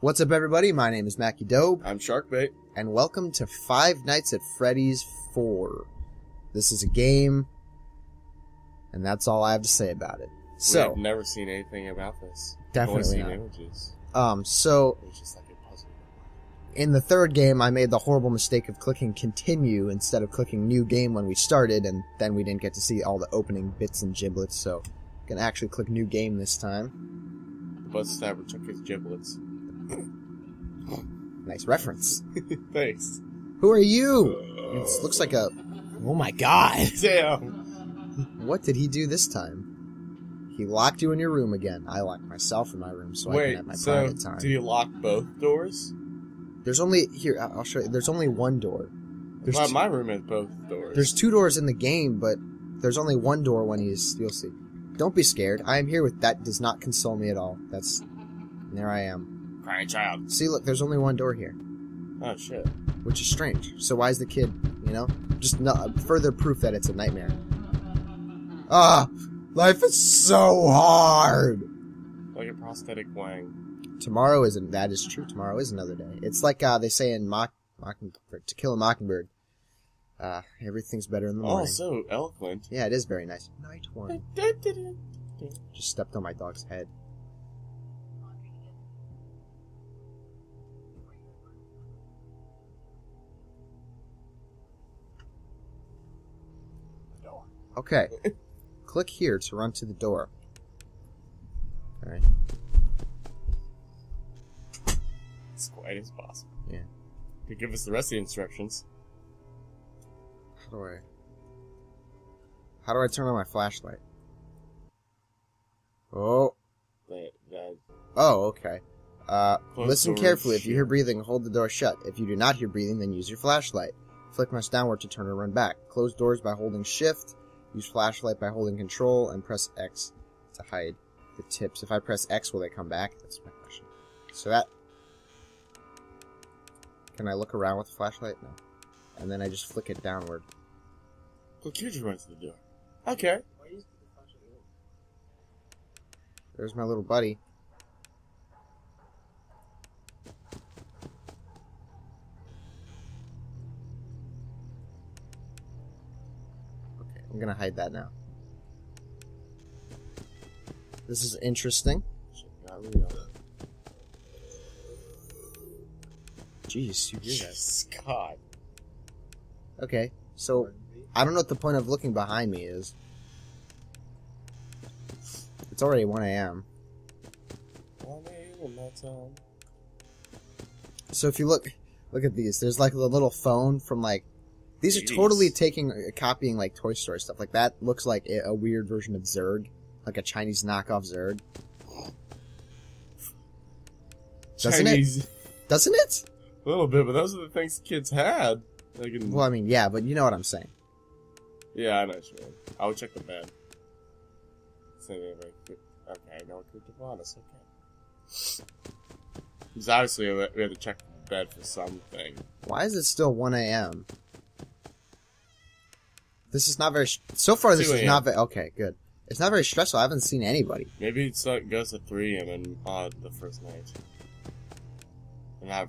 What's up, everybody? My name is Mackie Doeb, I'm Sharkbait. and welcome to Five Nights at Freddy's 4. This is a game, and that's all I have to say about it. So, We've never seen anything about this. Definitely Only seen not. images. um, so It's just like a puzzle. in the third game, I made the horrible mistake of clicking continue instead of clicking new game when we started, and then we didn't get to see all the opening bits and giblets, so I'm gonna actually click new game this time. The bus stabber took his giblets. Nice reference. Thanks. Who are you? It looks like a. Oh my god! Damn. What did he do this time? He locked you in your room again. I locked myself in my room so I can Wait, have my so private time. do you lock both doors? There's only here. I'll show you. There's only one door. There's my, two, my room has both doors. there's two doors in the game, but there's only one door when he's. You'll see. Don't be scared. I am here with that. Does not console me at all. That's. There I am. Crying child. See, look. There's only one door here, Oh shit. which is strange. So why is the kid? You know, just no, further proof that it's a nightmare. Ah, life is so hard. Like a prosthetic wang. Tomorrow isn't. That is true. Tomorrow is another day. It's like uh, they say in Mock, Mocking, To Kill a Mockingbird. Uh, everything's better in the morning. Oh, so eloquent. yeah, it is very nice. Night one. Just stepped on my dog's head. Okay. Click here to run to the door. Alright. As quiet as possible. Yeah. To give us the rest of the instructions. How do I... How do I turn on my flashlight? Oh. That, that, Oh, okay. Uh, listen carefully. If you hear breathing, hold the door shut. If you do not hear breathing, then use your flashlight. Flick mouse downward to turn or run back. Close doors by holding shift. Use flashlight by holding control and press X to hide the tips. If I press X, will they come back? That's my question. So that... Can I look around with the flashlight? No. And then I just flick it downward. Look, here to run to the door. Okay. There's my little buddy. I'm gonna hide that now. This is interesting. Jeez, you hear that? God. Okay, so I don't know what the point of looking behind me is. It's already 1 a.m. One a.m. in time. So if you look, look at these. There's like the little phone from like. These are Jeez. totally taking, uh, copying like Toy Story stuff. Like that looks like a, a weird version of Zurg, like a Chinese knockoff Zurg, Doesn't it? Chinese. doesn't it? A little bit, but those are the things kids had. Like in, Well, I mean, yeah, but you know what I'm saying. yeah, I know what you mean. I would check the bed. So, yeah, like, okay, no cryptoponus, okay. Because obviously we we had to check the bed for something. Why is it still 1 a.m.? This is not very. So far, this is not very. Okay, good. It's not very stressful. I haven't seen anybody. Maybe it's like goes to three and then odd the first night.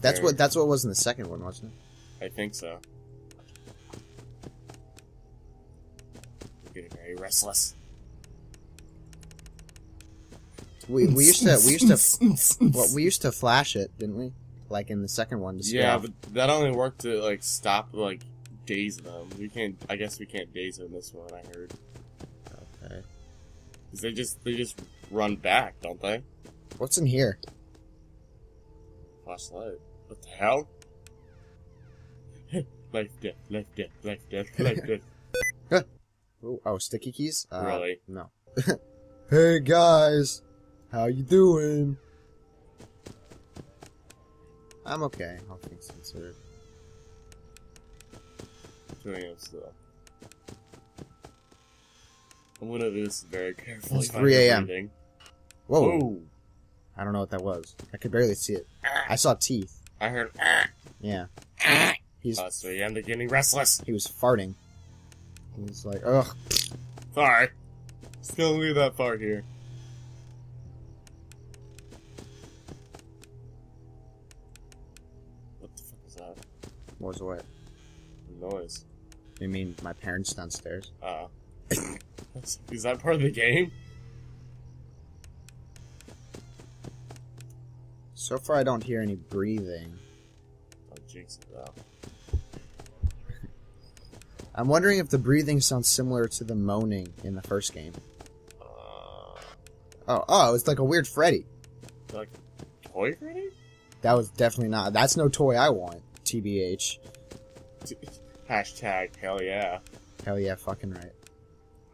That's very- what. That's what was in the second one, wasn't it? I think so. I'm getting very restless. We we used to we used to well we used to flash it, didn't we? Like in the second one to scare Yeah, but that only worked to like stop like daze them. We can't. I guess we can't daze them this one. I heard. Okay. 'Cause they just they just run back, don't they? What's in here? Flashlight. What the hell? life death, life death, life death, life death. Oh, oh sticky keys? Uh, Really? No. hey guys, how you doing? I'm okay. All things considered. Doing it still. I'm gonna do this very carefully. It's 3 a.m.. breathing. Whoa! Oh, I don't know what that was. I could barely see it. I saw teeth. I heard. Ah. Yeah. He's Uh, so you end up getting restless. he was farting. He's like, ugh. Sorry. Just gonna leave that part here. What the fuck is that? What was what? Noise. You mean my parents downstairs? Uh. Is that part of the game? So far, I don't hear any breathing. Oh, jinx it though. I'm wondering if the breathing sounds similar to the moaning in the first game. Uh, Oh, oh, it's like a weird Freddy. like toy Freddy? That was definitely not. That's no toy I want. TBH. Hashtag hell yeah. Hell yeah, fucking right.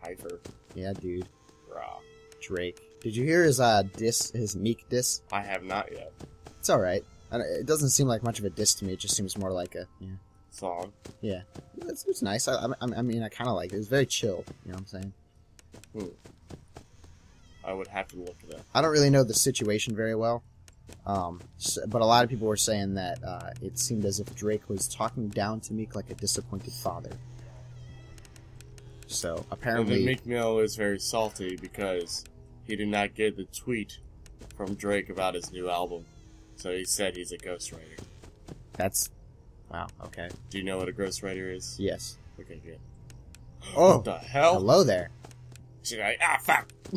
Hyper. Yeah, dude. Raw. Drake. Did you hear his uh diss, his meek diss? I have not yet. It's all right. It doesn't seem like much of a diss to me. It just seems more like a yeah. Song. Yeah, it's, it's nice. I, I, I mean, I kind of like it. It's very chill. You know what I'm saying? Hmm. I would have to look it up. I don't really know the situation very well, um, s but a lot of people were saying that uh, it seemed as if Drake was talking down to Meek like a disappointed father. So And apparently, Meek Mill is very salty because he did not get the tweet from Drake about his new album. So he said he's a ghostwriter. that's wow. Okay. Do you know what a ghostwriter is? Yes. Okay, good. Oh, What the hell? hello there. She's like, ah, fuck.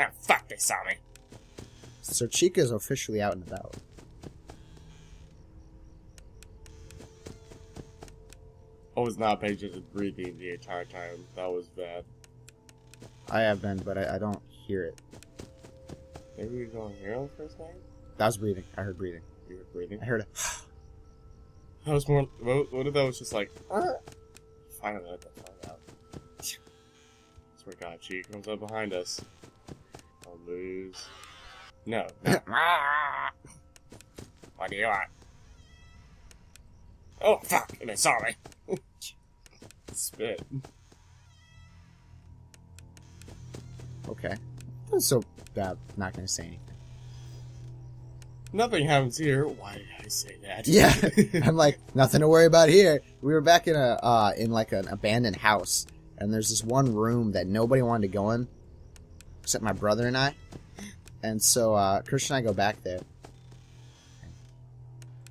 Ah, fuck, they saw me. So Chica is officially out and about. I was not paying attention to breathing the entire time. That was bad. I have been, but I, I don't hear it. Maybe you don't hear him for a second? That was breathing. I heard breathing. You were breathing? I heard it. That was more. What, what if that was just like. "Ah." Finally, let that find out. Swear to God, she comes up behind us. I'll lose. No. no. what do you want? Oh, fuck! And they saw me. Spit. okay. So, uh, not gonna say anything. Nothing happens here. Why did I say that? Yeah. I'm like, nothing to worry about here. We were back in a uh, in like an abandoned house, and there's this one room that nobody wanted to go in, except my brother and I. And so uh, Christian and I go back there.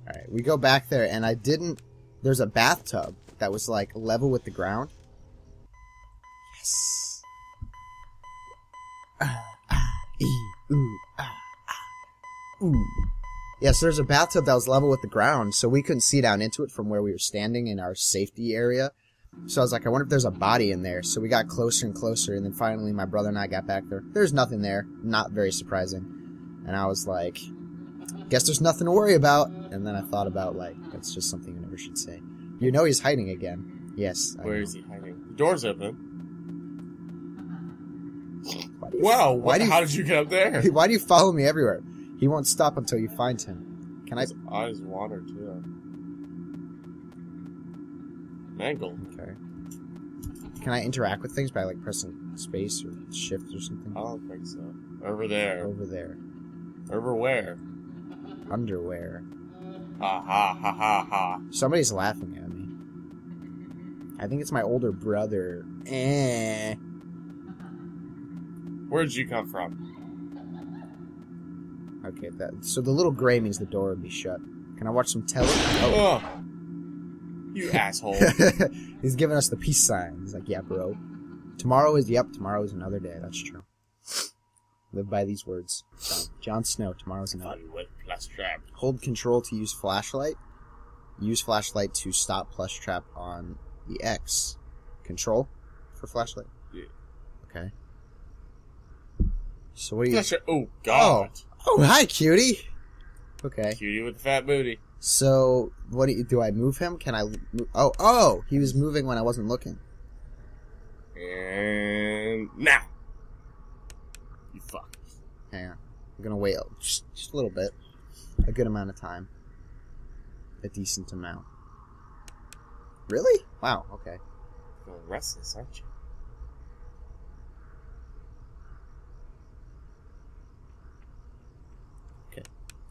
All right, we go back there, and I didn't. There's a bathtub that was like level with the ground. Yes. Ah, ah, ee, ooh, ah, ah, ooh. Yes, there's a bathtub that was level with the ground, so we couldn't see down into it from where we were standing in our safety area. So I was like, I wonder if there's a body in there. So we got closer and closer, and then finally my brother and I got back there. There's nothing there. Not very surprising. And I was like, guess there's nothing to worry about. And then I thought about, like, that's just something you never should say. You know he's hiding again. Yes. I Where know. is he hiding? The door's open. Why you, Wow, Why do you- how did you get up there? Why do you follow me everywhere? He won't stop until you find him. Can I? His eyes water too. Mangle. Okay. Can I interact with things by like pressing space or shift or something? I don't think so. Over there. Over there. Over where? Underwear. Ha ha ha ha ha. Somebody's laughing at me. I think it's my older brother. Eh. Where'd you come from? Okay, that. So the little gray means the door would be shut. Can I watch some telly? Oh. Oh. You asshole. He's giving us the peace sign. He's like, yeah, bro. Tomorrow is, yep, tomorrow is another day. That's true. Live by these words. Jon Snow, tomorrow's another. Fun with plush trap. Hold control to use flashlight. Use flashlight to stop plush trap on the X. Control for flashlight. Yeah. Okay. So what do you? Trap. Oh god. Oh. oh, hi, cutie. Okay. Cutie with the fat booty. So what do you, do? I move him? Can I? Move, oh, oh, he was moving when I wasn't looking. And now. You fuck. Hang on. I'm gonna wait just, just a little bit. A good amount of time. A decent amount. Really? Wow. Okay. Feeling restless, aren't you?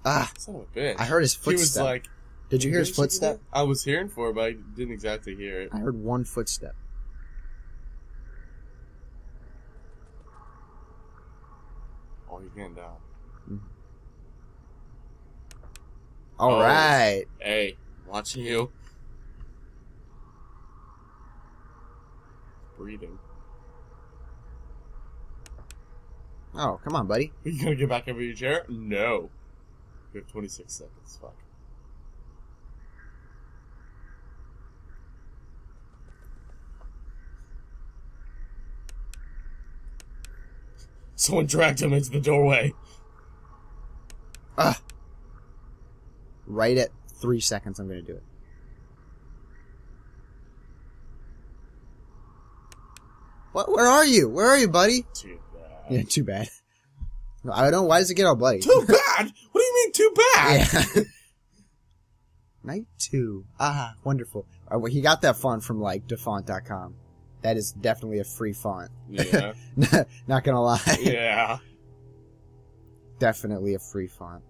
Ah, Son of a bitch. I heard his He was footstep. like. Did you hear his "Did footstep? I was hearing for it, but I didn't exactly hear it. I heard one footstep. Oh, you're getting down. All Oh. right. Hey, watching you. Breathing. Oh, come on, buddy. Are you gonna get back over your chair? No. You have 26 seconds. Fuck. Someone dragged him into the doorway. Ah. Right at three seconds, I'm gonna do it. What? Where are you? Where are you, buddy? Too bad. Yeah, too bad. I don't know. Why does it get all bloody? Too bad? What do you mean too bad? Yeah. Night two. Ah, wonderful. Uh, well, he got that font from like defont.com. That is definitely a free font. Yeah. Not gonna lie. yeah. definitely a free font.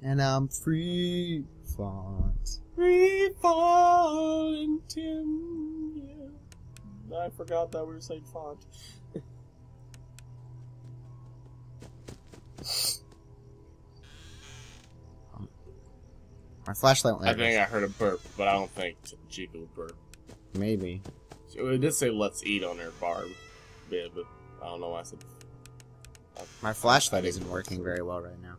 And I'm free font. Free. Yeah. I forgot that we were saying font. My flashlight won't I think I heard a burp, but I don't think Chica would burp. Maybe. So it did say let's eat on her barb bit, but I don't know why I said. My flashlight isn't working very well right now.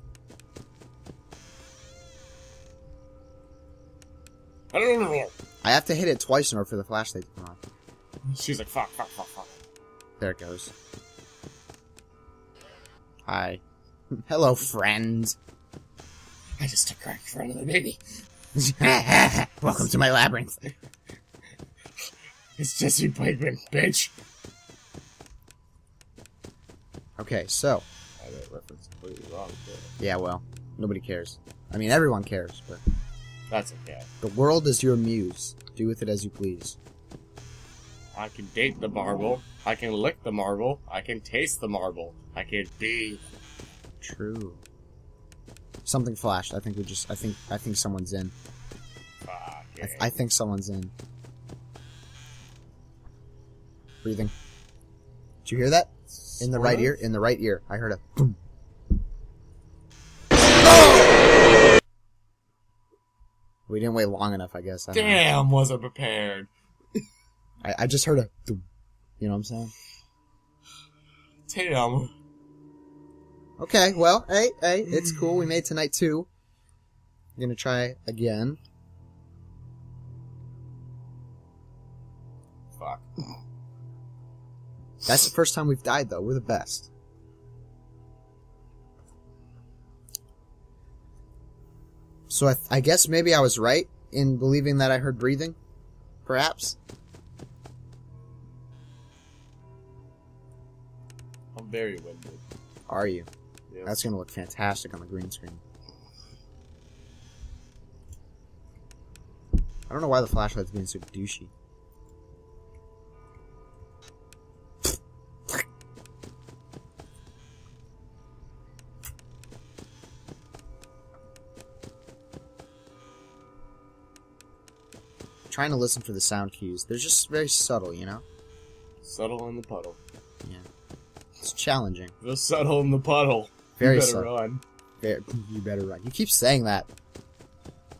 I don't know. I have to hit it twice in order for the flashlight to come on. She's like, fuck, fuck, fuck, fuck. There it goes. Hi. Hello, friend. I just took crack for another baby. Welcome to my labyrinth. It's Jesse Blakeman, bitch. Okay, so. I got reference completely wrong, but Yeah, well, nobody cares. I mean, everyone cares, but that's okay. the world is your muse. Do with it as you please. I can date the marble. I can lick the marble. I can taste the marble. I can be. True. Something flashed. I think we just. I think. I think someone's in. Fuck I, it. I think someone's in. Breathing. Did you hear that? In the right of. ear. In the right ear. I heard a. boom. We didn't wait long enough, I guess. I. Damn, wasn't prepared. I, I just heard a. boom. You know what I'm saying? Damn. Okay, well, hey, hey, it's cool. We made tonight too. I'm gonna try again. Fuck. That's the first time we've died, though. We're the best. So I, I guess maybe I was right in believing that I heard breathing. Perhaps. I'm very winded. Are you? That's gonna look fantastic on the green screen. I don't know why the flashlight's being so douchey. Trying to listen for the sound cues. They're just very subtle, you know? Subtle in the puddle. Yeah. It's challenging. The subtle in the puddle. Very you better subtle. run. Very, you better run. You keep saying that.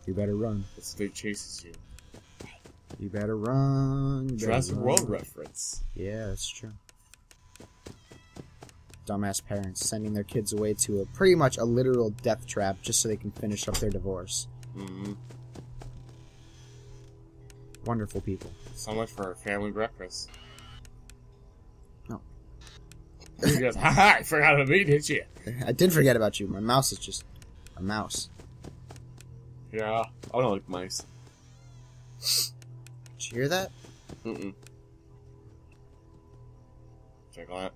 You better run. The state chases you. You better run. You better Jurassic run. World reference. Yeah, that's true. Dumbass parents sending their kids away to a pretty much a literal death trap just so they can finish up their divorce. Mm-hmm. Wonderful people. So much for a family breakfast. He goes, haha, I forgot about me, didn't you? I did forget about you. My mouse is just a mouse. Yeah, I don't like mice. Did you hear that? Mm-mm. Check on it.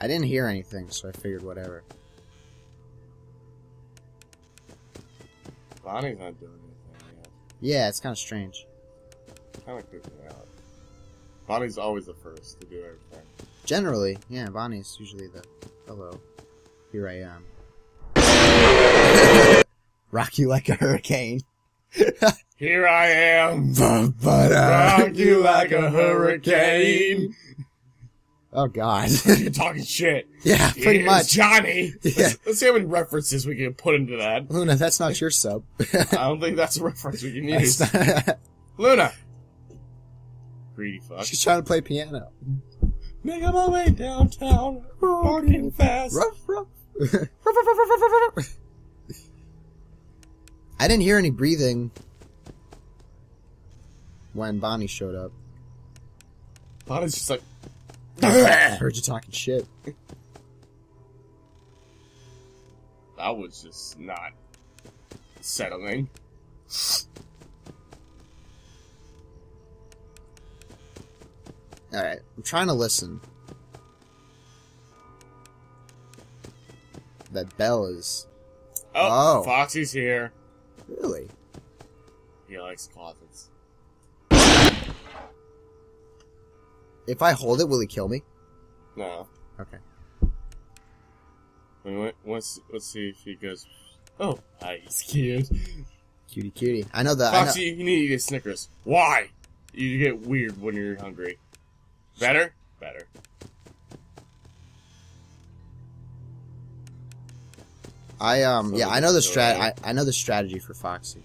I didn't hear anything, so I figured whatever. Bonnie's not doing anything yet. Yeah, it's kind of strange. Kind of creeping me out. Bonnie's always the first to do everything. Generally, yeah, Bonnie's usually the hello. Here I am. Rock you like a hurricane. Here I am! Rock you like a hurricane! Oh god. You're talking shit. yeah, pretty much. Johnny. Yeah. Let's, let's see how many references we can put into that. Luna, that's not your sub. I don't think that's a reference we can use. Luna. Greedy fuck. She's trying to play piano. Making my way downtown, walking fast. Ruff, ruff. I didn't hear any breathing when Bonnie showed up. Bonnie's just like, I heard you talking shit. that was just not settling. Alright, I'm trying to listen. That bell is. Oh, Oh. Foxy's here. Really? He likes closets. If I hold it, will he kill me? No. Okay. Wait, Let's let's see if he goes. Oh, ah, he's cute. Cutie cutie. I know that. I know, Foxy, you need to get Snickers. Why? You get weird when you're hungry. Better? Better. I um yeah, I know the strat I, I know the strategy for Foxy.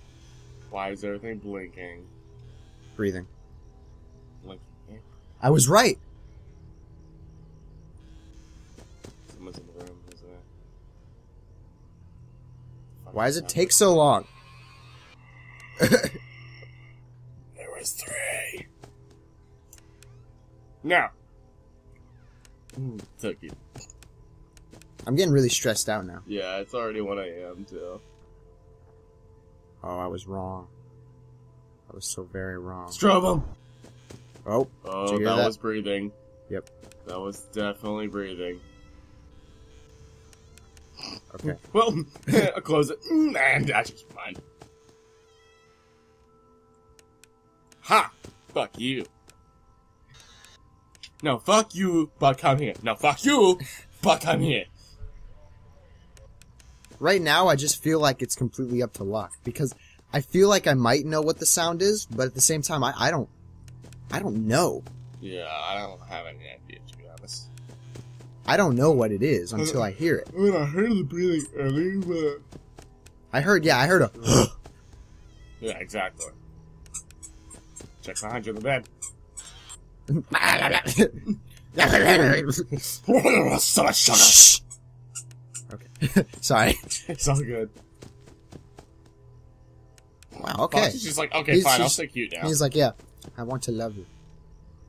Why is everything blinking? Breathing. Blinking. I was right. Someone's in the room, isn't? Why does it take so long? There was three. Now. Hmm, Took you. I'm getting really stressed out now. Yeah, it's already 1 a.m. too. Oh, I was wrong. I was so very wrong. Strobe him! Oh, Oh, that, that? was breathing. Yep. That was definitely breathing. okay. Well, I'll close it. Mm, And that's just fine. Ha! Fuck you. No, fuck you, but come here. No, fuck you, but come here. Right now, I just feel like it's completely up to luck because I feel like I might know what the sound is, but at the same time, I, I don't, I don't know. Yeah, I don't have any idea, to be honest. I don't know what it is uh, until I hear it. I mean, I heard the breathing earlier, but... I heard, yeah, I heard a. Yeah, exactly. Check behind you in the bed. So much sugar! okay, sorry. It's all good. Wow. Okay. She's just like, okay, He's- fine, I'll stay cute now. He's like, yeah, I want to love you.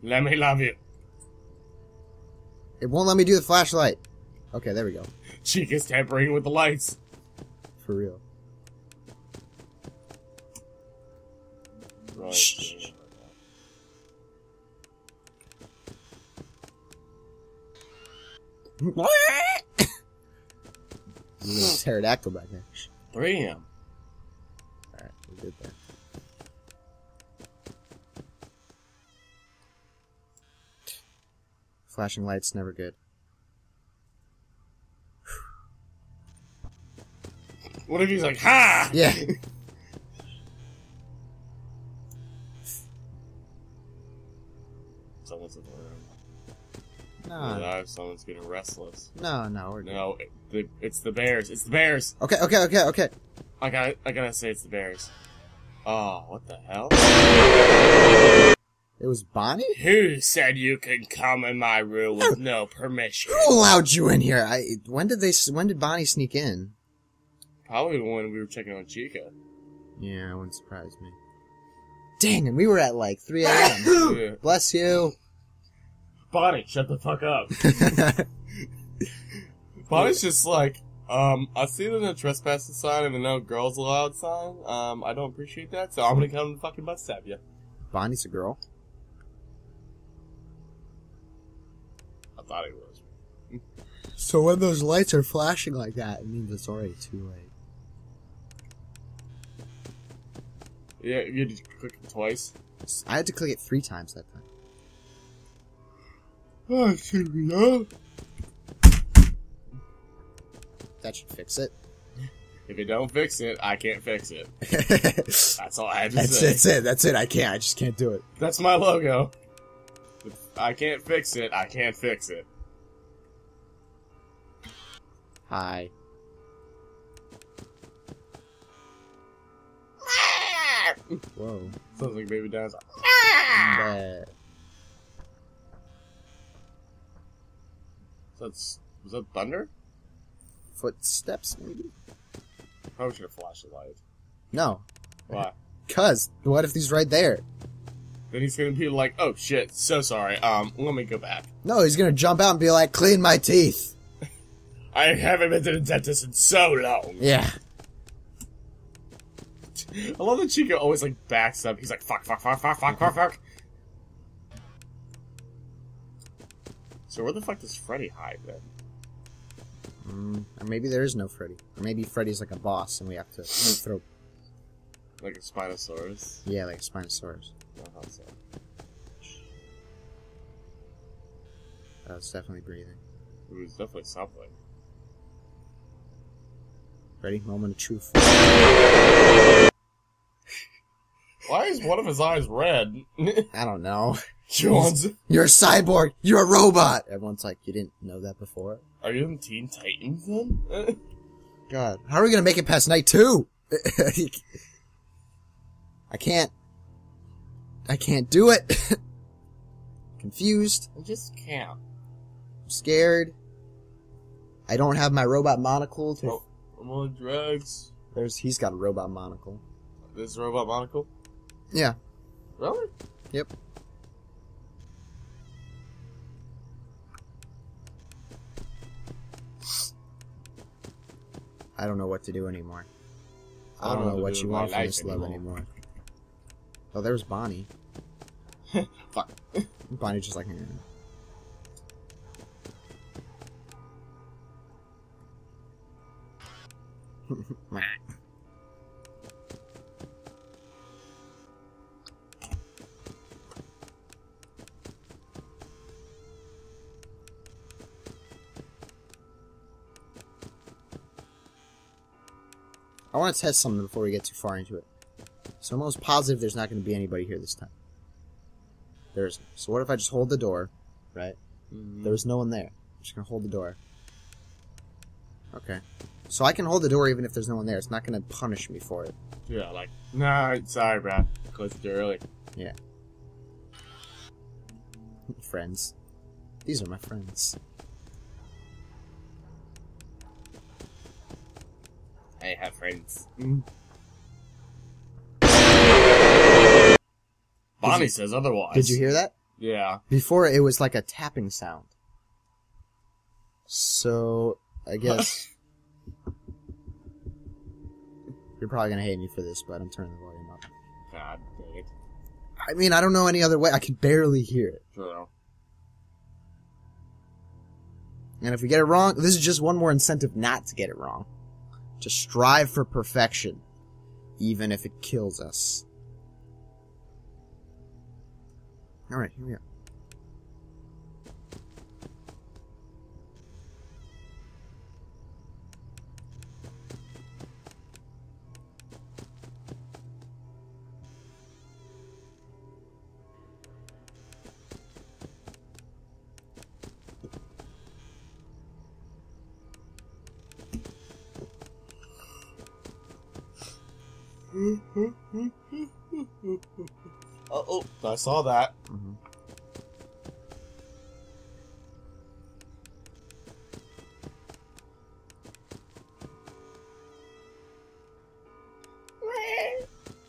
Let me love you. It won't let me do the flashlight. Okay, there we go. She is tampering with the lights. For real. Right. Pterodactyl back there. Shh. Bam. Alright, we did that. Flashing lights never good. What if he's like, ha? Yeah. Someone's in the room. No, someone's getting restless. no, no, we're good. No, it, the, it's the bears. It's the bears. Okay, okay, okay, okay. I gotta, I gotta say it's the bears. Oh, what the hell? It was Bonnie? Who said you could come in my room with no permission? Who allowed you in here? I when did they when did Bonnie sneak in? Probably when we were checking on Chica. Yeah, it wouldn't surprise me. Dang, and we were at like 3 a.m. Bless you. Bonnie, shut the fuck up. Bonnie's just like, um, I see the no trespassing sign and the no girls allowed sign. Um, I don't appreciate that, so I'm gonna come and fucking bust stab you. Bonnie's a girl. I thought he was. So when those lights are flashing like that, it means it's already too late. Yeah, you had to click it twice. I had to click it three times that time. Oh, should we know? That should fix it. If it don't fix it, I can't fix it. that's That's all I have to that's say. That's it. That's it. I can't. I just can't do it. That's my logo. With I can't fix it. I can't fix it. Hi. Whoa. Sounds like baby dance. That's was that thunder? Footsteps, maybe? Probably should have flashed the light. No. Why? Cuz, what if he's right there? then he's gonna be like, "Oh shit, so sorry. Um, let me go back. No, he's gonna jump out and be like, clean my teeth. I haven't been to the dentist in so long." Yeah. I love that Chica always like backs up. He's like, "Fuck, fuck, fuck, fuck, fuck, fuck, fuck." So where the fuck does Freddy hide then? Mm, or maybe there is no Freddy. Or maybe Freddy's like a boss and we have to throw, Like a Spinosaurus? yeah, like a Spinosaurus. I don't know, so. That's definitely breathing. It was definitely something. Ready? Moment of truth. Why is one of his eyes red? I don't know. Jones, You're a cyborg! You're a robot! Everyone's like, you didn't know that before? are you in Teen Titans then? God. How are we gonna make it past night two? I can't. I can't do it. Confused. I just can't. I'm scared. I don't have my robot monocle. To, Oh, I'm on drugs. There's he's got a robot monocle. This robot monocle? Yeah. Really? Yep. I don't know what to do anymore. I don't, know, to what you want from this love anymore. anymore. Oh, there's Bonnie. Fuck. Bonnie just like. "Hmm." I want to test something before we get too far into it. So I'm almost positive there's not going to be anybody here this time. There isn't. So what if I just hold the door, right? Mm-hmm. There's no one there. I'm just gonna hold the door. Okay. So I can hold the door even if there's no one there. It's not gonna punish me for it. Yeah, like, nah, sorry, Brad. Closed the door early. Yeah. friends. These are my friends. I have friends. Mm. Bonnie you- says otherwise. Did you hear that? Yeah. Before it was like a tapping sound. So I guess you're probably gonna hate me for this, but I'm turning the volume up. God dang it. I mean, I don't know any other way. I can barely hear it. True. And if we get it wrong, this is just one more incentive not to get it wrong. To strive for perfection, even if it kills us. Alright, here we go. I saw that. hmm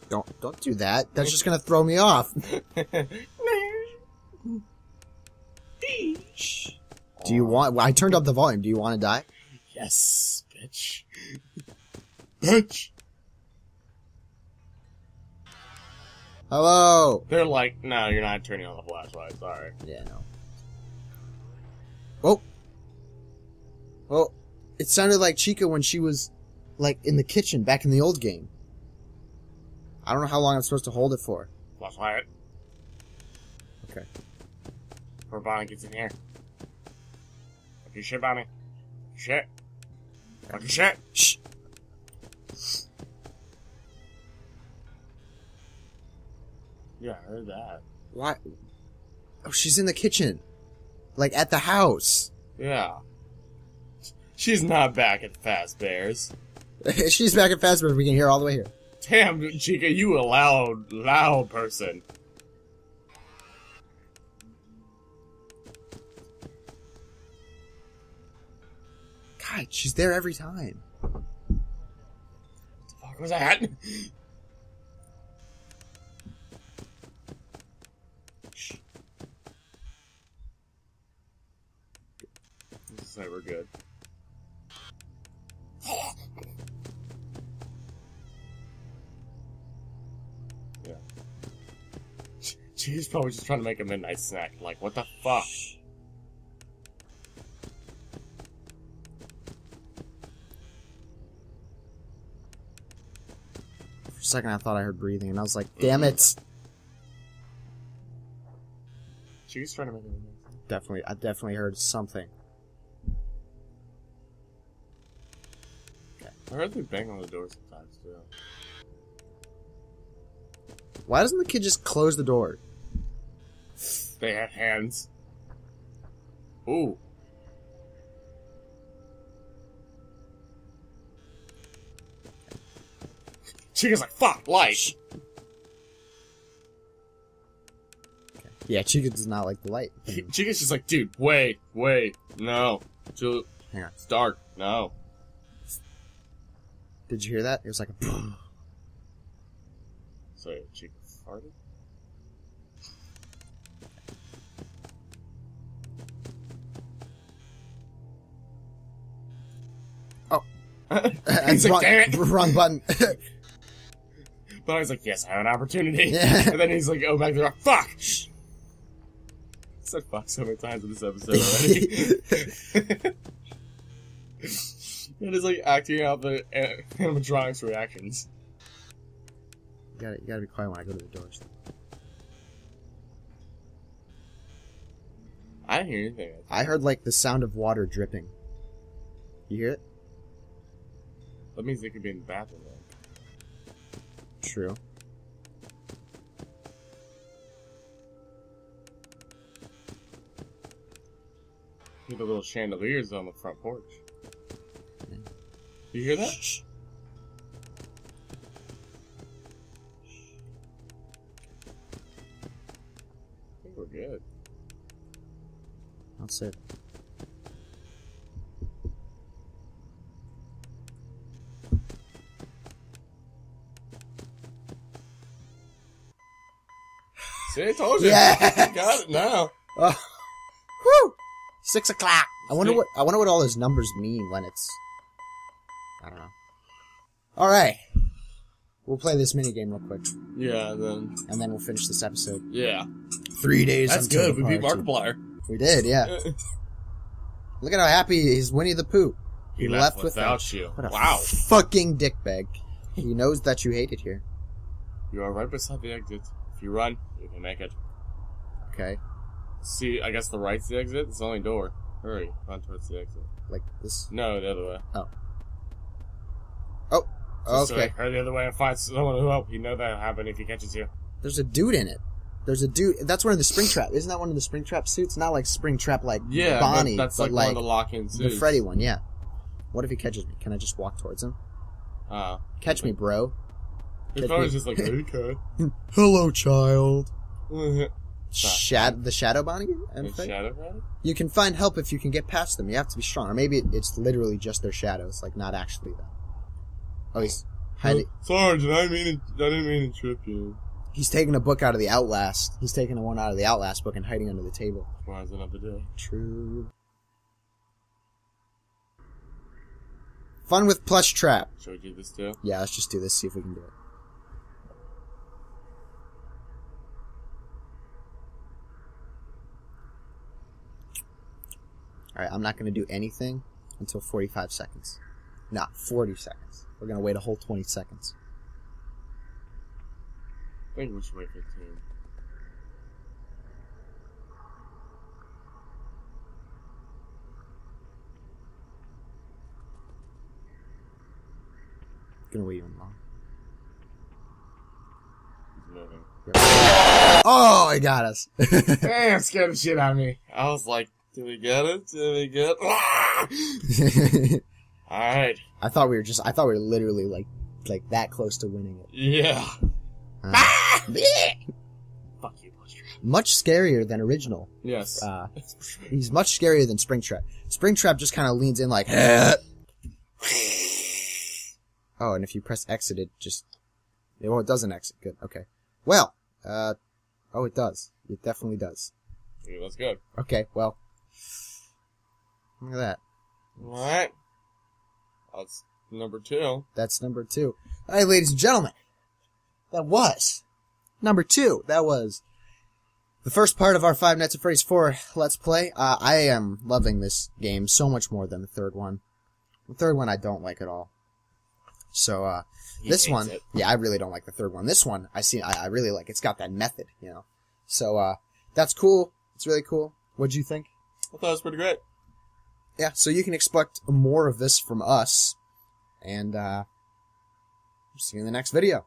Don't don't do that. That's just gonna throw me off. Do you want? I turned up the volume. Do you want to die? Yes, bitch. bitch. Hello. They're like, no, you're not turning on the flashlight. Sorry. Yeah, no. Oh. Oh. It sounded like Chica when she was, like, in the kitchen back in the old game. I don't know how long I'm supposed to hold it for. Flashlight. Okay. Before Bonnie gets in here. Fuck your shit, Bonnie. Shit. Fuck your shit. Shh. Yeah, I heard that. Why? Oh, she's in the kitchen. Like at the house. Yeah. She's not back at Fazbear's. she's back at Fazbear. We can hear all the way here. Damn, Chica, you a loud, loud person. God, she's there every time. What the fuck was that? Let's say we're good. yeah. She's probably just trying to make a midnight snack. Like, what the fuck? For a second, I thought I heard breathing, and I was like, mm-hmm. "Damn it!" She's trying to make a midnight snack. Definitely, I definitely heard something. Heard they bang on the door sometimes too. Why doesn't the kid just close the door? They have hands. Ooh. Chica's like, fuck, light. Yeah, Chica does not like the light. Chica's just like, dude, wait, wait, no. Chill. Hang on. It's dark. No. Did you hear that? It was like a boom. So, Chica farted? Oh. He's like, wrong, damn it. wrong button. But I was like, yes, I have an opportunity. Yeah. And then he's like, oh, back there, fuck! I said fuck so many times in this episode already. And he's like acting out the uh, animatronics reactions. you gotta, you gotta be quiet when I go to the doors. I didn't hear anything. I heard like the sound of water dripping. You hear it? That means they could be in the bathroom. Then. True. Hear the little chandeliers on the front porch. You hear that? I think we're good. That's it. See, I told you. Yes! Got it now. Oh. Woo! Six o'clock. I wonder Six. what I wonder what all those numbers mean when it's. I don't know. All right, we'll play this mini game real quick, Yeah, and then and then we'll finish this episode. yeah, Three days. that's until good. the We beat party. Markiplier. We did, yeah. Look at how happy he's Winnie the Pooh. He left without you. What a Wow. fucking dickbag. He knows that you hate it here. You are right beside the exit. If you run, you can make it. Okay, See, I guess the right's the exit. It's the only door. Hurry, run towards the exit. like this. No, the other way. Oh. Just Okay, like, hurry the other way and find someone who help. You know that'll happen if he catches you. there's a dude in it. There's a dude. That's one of the spring trap. Isn't that one of the spring trap suits? Not like spring trap like Yeah, Bonnie, but that's but like, one of the lock-in suits. the. Freddy one. Yeah. What if he catches me? Can I just walk towards him? Uh, Catch me, bro. his Catch phone is just like, okay. Hello, child. The Shad the Shadow Bonnie shadow Freddy? You can find help if you can get past them. You have to be strong, or maybe it, it's literally just their shadows, like not actually them. Oh, he's hiding. Sarge, I didn't mean to, I didn't mean to trip you. He's taking a book out of the Outlast. He's taking a one out of the Outlast book and hiding under the table. Why is another day? True. Fun with plush trap. Should we do this too? Yeah, let's just do this. See if we can do it. All right, I'm not going to do anything until 45 seconds. Not 40 seconds. We're going to wait a whole 20 seconds. I think we should wait 15. Gonna wait even long. No. Oh, it got us. Damn, scared the shit out of me. I was like, did we get it? Did we get it? Alright. I thought we were just, I thought we were literally like, like that close to winning it. Yeah. Uh, Fuck you, Buster. much scarier than original. Yes. Uh, he's much scarier than Springtrap. Springtrap just kind of leans in like, oh, and if you press exit, it just, oh, it doesn't exit. Good. Okay. Well, uh, oh, it does. It definitely does. Yeah, that's good. Okay. Well, look at that. Alright. That's number two. That's number two. Hey, ladies and gentlemen, that was number two. That was the first part of our Five Nights at Freddy's 4 Let's Play. Uh, I am loving this game so much more than the third one. The third one I don't like at all. So, uh, this one, it. yeah, I really don't like the third one. This one, I see, I, I really like. It's got that method, you know. So, uh, that's cool. It's really cool. What'd you think? I thought it was pretty great. Yeah, so you can expect more of this from us. And, uh, see you in the next video.